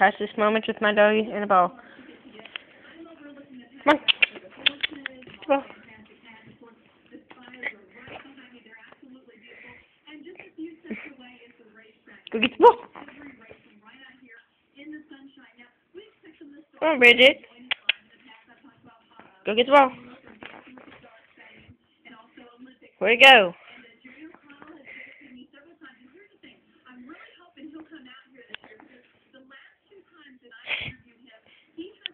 Precious moments with my doggy in Come on. Come on. Go get the ball. Come on, Bridget. Go get the ball. Where'd it go?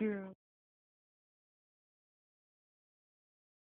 girl